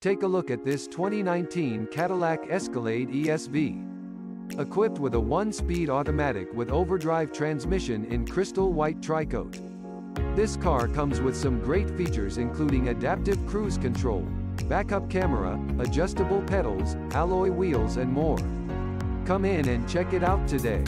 Take a look at this 2019 Cadillac Escalade ESV. Equipped with a one-speed automatic with overdrive transmission in crystal white tricoat. This car comes with some great features including adaptive cruise control, backup camera, adjustable pedals, alloy wheels and more. Come in and check it out today.